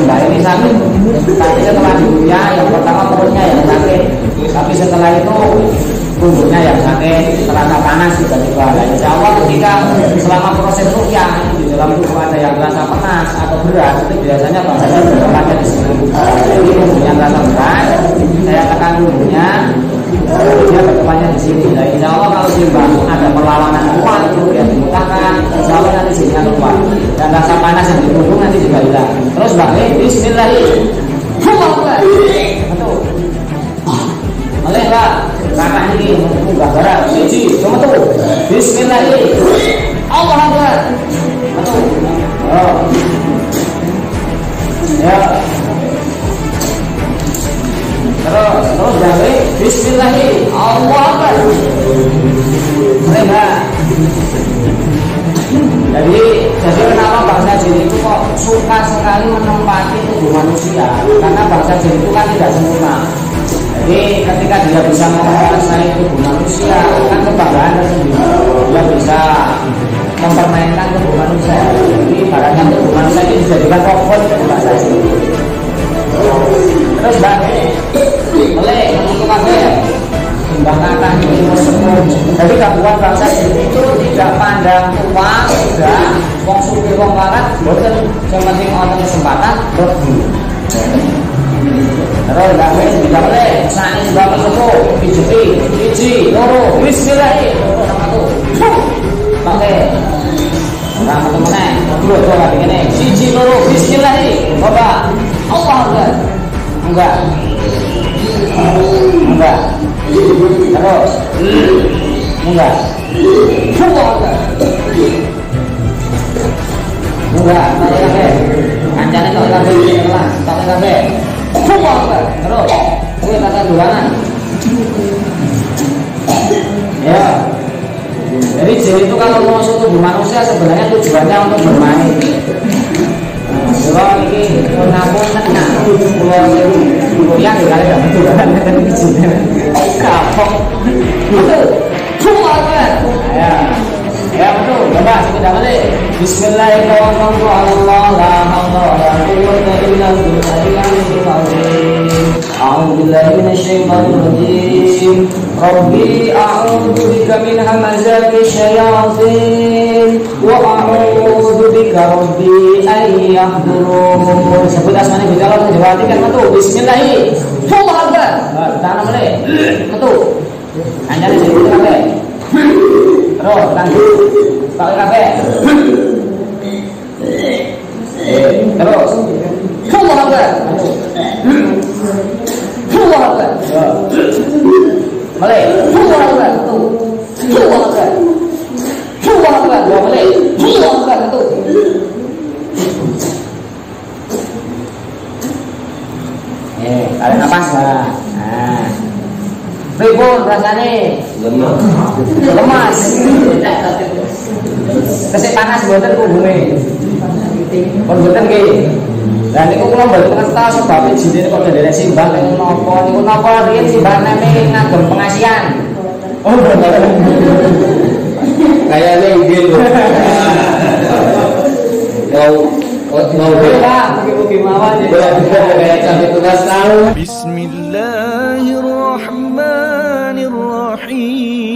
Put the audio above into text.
Mbak ini sakit tapi setelah dibuya yang pertama perutnya yang sakit tapi setelah itu punggungnya yang sakit terasa panas tiba-tiba nah, insya Allah ketika selama proses rukyah di dalam tubuh ada yang terasa panas atau berat itu biasanya bahasanya bertepatnya di sini jadi punggungnya terasa berat saya tekan punggungnya dia bertepatnya di sini nah insya Allah kalau simbang ada perlawanan kuat itu dia dimutahkan insya Allah nanti sininya keluar dan rasa panas yang di punggung nanti juga hilang terus bang Bismillahirrahmanirrahim betul. Oleh pak. Karena ini cuma tuh. Bismillahirrahmanirrahim Allah Akbar. Oh. Ya terus terus Akbar jadi jadi kenapa itu kok suka sekali menempati tubuh manusia karena kan tidak sempurna jadi ketika bisa menguasai tubuh manusia kan bisa mempermainkan tubuh manusia jadi tubuh manusia bahasa terus bagi oleh untuk kafe sembah kata ini jadi gabungan bangsa itu tidak pandang tua muda wong suki wong larat boten. Yang penting kesempatan. Berbu terus gawe tidak boleh. Saat ini sebab itu pijeti piji loro bismillahirrahmanirrahim loro sama pakai Nah, teman-teman, dua dua lagi. Siji loro. Allah Akbar. Enggak. Enggak. Terus. Enggak. Enggak, tak kafe. Kancane tak kafe kelas, tak kafe. Allah Akbar. Terus. Kuwi tata dolanan. Ya. Jadi jin itu kalau masuk tubuh manusia sebenarnya tujuannya untuk bermain Kalau ini menabung tenang, pulau kuliah di kali dapat tuh kan kan jin. Kapok. Betul. Cuma kan. Ya. Ya betul. Coba sudah balik. Bismillahirrahmanirrahim. La haula wa la quwwata illa billahi أعوذ بالله من الشيطان الرجيم ربي أعوذ بك من همزات الشياطين وأعوذ rabbi ayyahdurun sebut asmani bi Allah jawati kan metu. Bismillah Allah akbar. Tanam le metu. Anjane sebut kabeh terus lanjut pakai kabeh terus. Allah akbar. Allah akbar. Malay Allah akbar. Tuh Allah lah. Nah. Pripun rasane? Lemas. Lemas. Kesek panas mboten punggunge. Pun mboten nggih. Lah niku kula mboten ngertos sebab jine kok nderek simbah ning napa niku napa riyen simbah neme ngagem pengasihan. Oh, Kayaknya izin loh. Mau mau Pak, mugi-mugi mawon ya. kayak cabai tunas tahu. بسم الله الرحمن الرحيم